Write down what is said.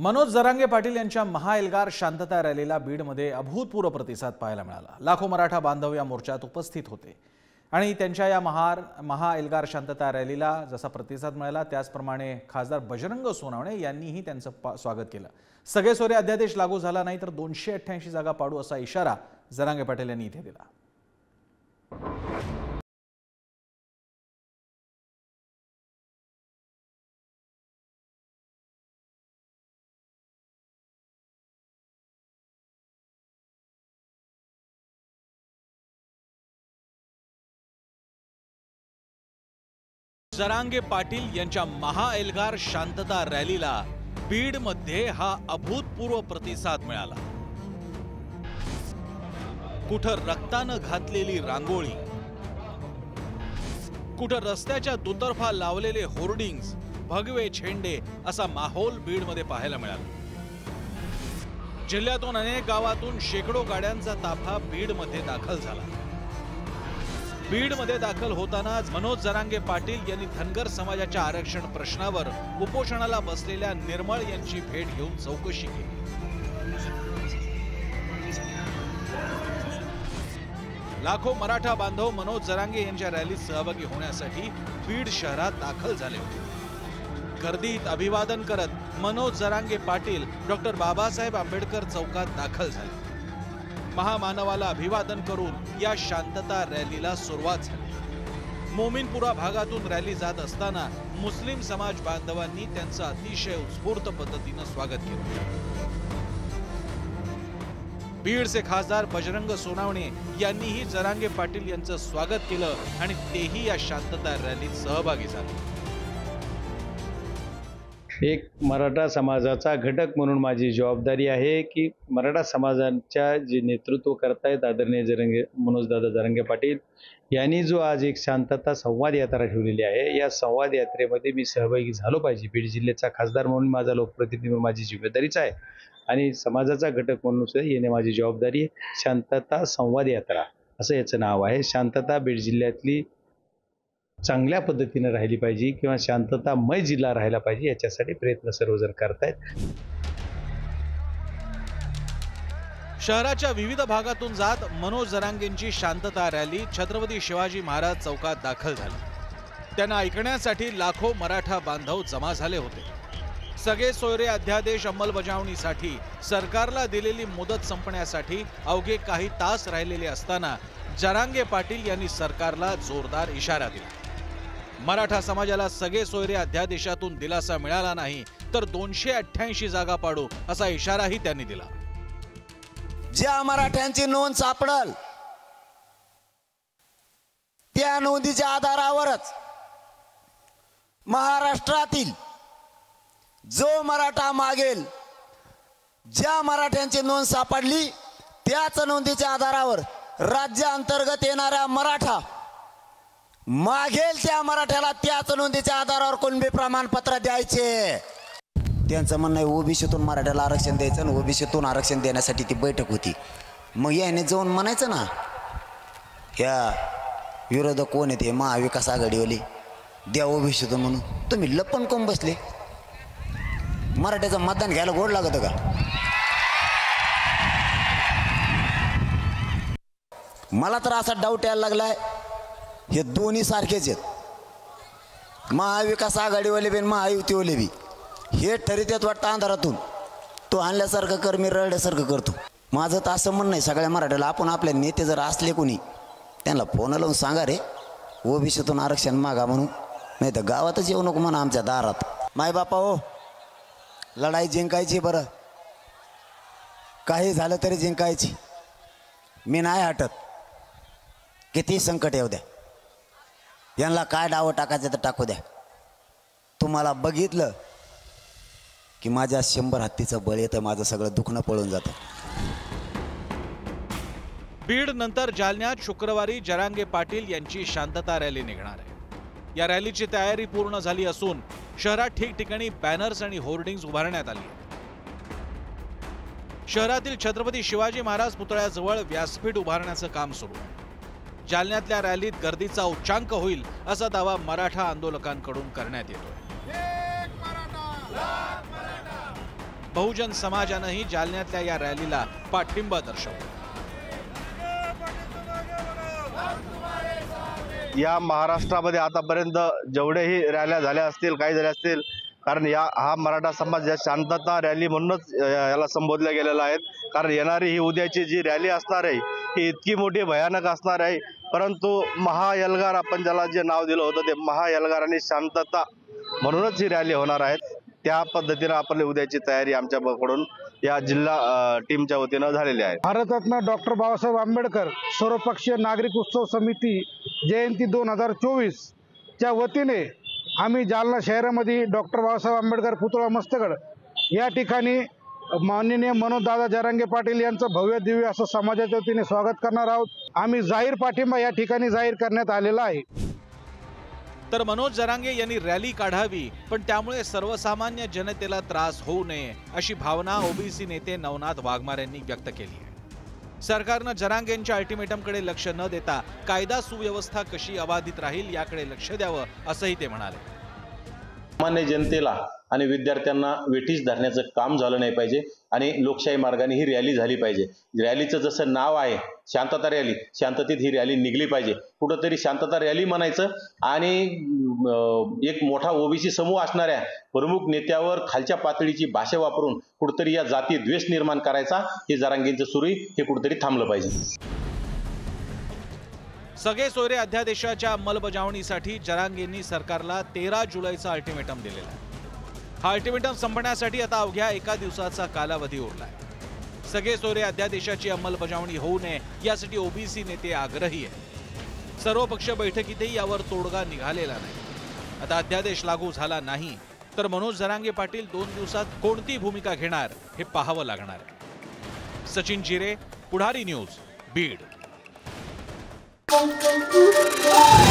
मनोज जरांगे पाटील यांच्या महाएल्गार शांतता रॅलीला बीडमध्ये अभूतपूर्व प्रतिसाद पाहायला मिळाला. लाखो मराठा बांधव या मोर्चात उपस्थित होते. आणि त्यांच्या या महार महाएल्गार शांतता रॅलीला जसा प्रतिसाद मिळाला त्याचप्रमाणे खासदार बजरंग सोनावणे यांनीही त्यांचं पा स्वागत केलं. सगळे सोरे अध्यादेश लागू झाला नाही तर दोनशे अठ्ठ्याऐंशी जागा पाडू असा इशारा जरांगे पाटील यांनी इथे दिला. जरांगे पाटील यांच्या महाएल्गार शांतता रॅलीला बीडमध्ये हा अभूतपूर्व प्रतिसाद मिळाला. कुठं रक्तानं घातलेली रांगोळी कुठं रस्त्याच्या दुतर्फा लावलेले होर्डिंग्स भगवे झेंडे असा माहोल बीडमध्ये पाहायला मिळाला. जिल्ह्यातून अनेक गावातून शेकडो गाड्यांचा ताफा बीडमध्ये दाखल झाला. बीडमध्ये दाखल होतानाच मनोज जरांगे पाटील यांनी धनगर समाजाच्या आरक्षण प्रश्नावर उपोषणाला बसलेल्या निर्मळ यांची भेट घेऊन चौकशी केली. लाखो मराठा बांधव मनोज जरांगे यांच्या रॅलीत सहभागी होण्यासाठी बीड शहरात दाखल झाले होते. गर्दीत अभिवादन करत मनोज जरांगे पाटील डॉक्टर बाबासाहेब आंबेडकर चौकात दाखल झाले. महामानवाला अभिवादन करून या शांतता रॅलीला सुरुवात झाली. मोमिनपुरा भागातून रॅली जात असताना मुस्लिम समाज बांधवांनी त्यांचं अतिशय उत्स्फूर्त पद्धतीनं स्वागत केलं. बीडचे खासदार बजरंग सोनावणे यांनीही जरांगे पाटील यांचं स्वागत केलं आणि तेही या शांतता रॅलीत सहभागी झाले. एक मराठा समाजाचा घटक म्हणून माझी जबाबदारी आहे की मराठा समाजाच्या जे नेतृत्व करतायत आदरणीय जरंगे मनोजदादा जरंगे पाटील यांनी जो आज एक शांतता संवाद यात्रा ठेवलेली आहे या संवाद यात्रेमध्ये मी सहभागी झालो पाहिजे. बीड जिल्ह्याचा खासदार म्हणून माझा लोकप्रतिनिधी म्हणून माझी जिम्मेदारीच आहे. आणि समाजाचा घटक म्हणून सुद्धा येणे माझी जबाबदारी आहे. शांतता संवाद यात्रा असं याचं नाव आहे. शांतता बीड जिल्ह्यातली चांगल्या पद्धतीने राहिली पाहिजे किंवा शांततामय जिल्हा राहिला पाहिजे याच्यासाठी प्रयत्न सर्वजण करतायत. शहराच्या विविध भागातून जात मनोज जरांगेंची शांतता रॅली छत्रपती शिवाजी महाराज चौकात दाखल झाली. त्यांना ऐकण्यासाठी लाखो मराठा बांधव जमा झाले होते. सगळे सोयरे अध्यादेश अंमलबजावणीसाठी सरकारला दिलेली मुदत संपण्यासाठी अवघे काही तास राहिलेले असताना जरांगे पाटील यांनी सरकारला जोरदार इशारा दिला. मराठा समाजाला सगळे सोयरे अध्यादेशातून दिलासा मिळाला नाही तर दोनशे अठ्ठ्याऐंशी जागा पाडू असा इशाराही त्यांनी दिला. ज्या मराठ्यांची नोंद सापडल त्या नोंदीच्या आधारावरच महाराष्ट्रातील जो मराठा मागेल ज्या मराठ्यांची नोंद सापडली त्याच नोंदीच्या आधारावर राज्य अंतर्गत येणाऱ्या मराठा मागेल त्या मराठ्याला त्याच नोंदीच्या आधारावर कुणबी प्रमाणपत्र द्यायचे? त्यांचं म्हणणं आहे ओबीसीतून मराठ्याला आरक्षण द्यायचं आणि ओबीसीतून आरक्षण देण्यासाठी ती बैठक होती. मग याने जाऊन म्हणायचं ना ह्या विरोधक कोण येते महाविकास आघाडीवाली. द्या ओबीसीतून म्हणून. तुम्ही लपण कोण बसले. मराठ्याचं मतदान घ्यायला गोड लागत का? मला तर असा डाऊट यायला लागलाय हे दोन्ही सारखेच आहेत. महाविकास आघाडीवाले बी महायुतीवाले बी हे ठरित्यात वाटतं अंधारातून. तो आणल्यासारखं कर मी रडल्यासारखं करतो. माझं तर असं म्हणणं आहे सगळ्या मराठ्याला आपण आपले नेते जर असले कोणी त्यांना फोन लावून सांगा रे ओबीसीतून आरक्षण मागा म्हणून. नाही तर गावातच येऊ नको म्हणा आमच्या दारात. माय बापा हो लढाई जिंकायची बरं. काही झालं तरी जिंकायची. मी नाही हटत. किती संकट येऊ द्या. यांना काय डावं टाकायचं तर टाकू द्या. तुम्हाला बघितलं की माझ्या शंभर हत्तीचं बळ येतं माझं सगळं दुखणं पळून जातं. बीड नंतर जालन्यात शुक्रवारी जरांगे पाटील यांची शांतता रॅली निघणार आहे. या रॅलीची तयारी पूर्ण झाली असून शहरात ठिकठिकाणी बॅनर्स आणि होर्डिंग्ज उभारण्यात आली शहरातील छत्रपती शिवाजी महाराज पुतळ्याजवळ व्यासपीठ उभारण्याचं काम सुरू आहे. जालन्यातल्या रॅलीत गर्दीचा उच्चांक होईल असा दावा मराठा आंदोलकांकडून करण्यात येतोय. बहुजन समाजानंही जालन्यातल्या या रॅलीला पाठिंबा दर्शवला या महाराष्ट्रामध्ये आतापर्यंत जेवढेही रॅल्या झाल्या असतील काही झाल्या असतील कारण या हा मराठा समाज या शांतता रॅली म्हणूनच याला संबोधल्या गेलेला आहे. कारण येणारी ही उद्याची जी रॅली असणार आहे ही इतकी मोठी भयानक असणार आहे. परंतु महायलगार आपण ज्याला जे नाव दिलं होतं ते महायलगार आणि शांतता म्हणूनच ही रॅली होणार आहेत त्या पद्धतीनं आपली उद्याची तयारी आमच्याकडून या जिल्हा टीमच्या वतीनं झालेली आहे. भारतरत्न डॉक्टर बाबासाहेब आंबेडकर सर्वपक्षीय नागरिक उत्सव समिती जयंती दोन हजार चोवीसच्या वतीने आम्ही जालना शहरामध्ये डॉक्टर बाबासाहेब आंबेडकर पुतळा मस्तगड या ठिकाणी माननीय मनोजदादा जरांगे पाटील यांचं भव्य दिव्य असं समाजाच्या वतीने स्वागत करणार आहोत. आम्ही जाहीर पाठिंबा या ठिकाणी जाहीर करण्यात आलेला आहे. तर मनोज जरांगे यांनी रॅली काढावी पण त्यामुळे सर्वसामान्य जनतेला त्रास होऊ नये अशी भावना ओबीसी नेते नवनाथ वाघमार यांनी व्यक्त केली आहे. सरकारनं जरांगेंच्या अल्टिमेटमकडे लक्ष न देता कायदा सुव्यवस्था कशी अबाधित राहील याकडे लक्ष द्यावं असंही ते म्हणाले. सामान्य जनतेला आणि विद्यार्थ्यांना वेठीस धरण्याचं काम झालं नाही पाहिजे आणि लोकशाही मार्गाने ही रॅली झाली पाहिजे. रॅलीचं जसं नाव आहे शांतता रॅली शांततेत ही रॅली निघली पाहिजे. कुठंतरी शांतता रॅली म्हणायचं आणि एक मोठा ओबीसी समूह असणाऱ्या प्रमुख नेत्यावर खालच्या पातळीची भाषा वापरून कुठंतरी या जाती द्वेष निर्माण करायचा हे जरांगींचं सुरू हे कुठंतरी थांबलं पाहिजे. सगळे सोयरे अध्यादेशाच्या अंमलबजावणीसाठी जरांगेंनी सरकारला तेरा जुलैचा अल्टिमेटम दिलेला आहे. हा अल्टिमेटम संपण्यासाठी आता अवघ्या एका दिवसाचा कालावधी उरलाय. सगळे सोयरे अध्यादेशाची अंमलबजावणी होऊ नये यासाठी ओबीसी नेते आग्रही आहेत. सर्वपक्ष बैठकीतही यावर तोडगा निघालेला नाही. आता अध्यादेश लागू झाला नाही तर मनोज जरांगे पाटील दोन दिवसात कोणती भूमिका घेणार हे पाहावं लागणार आहे. Sachin Jire Pudhari news Beed. Oh, oh, oh, oh.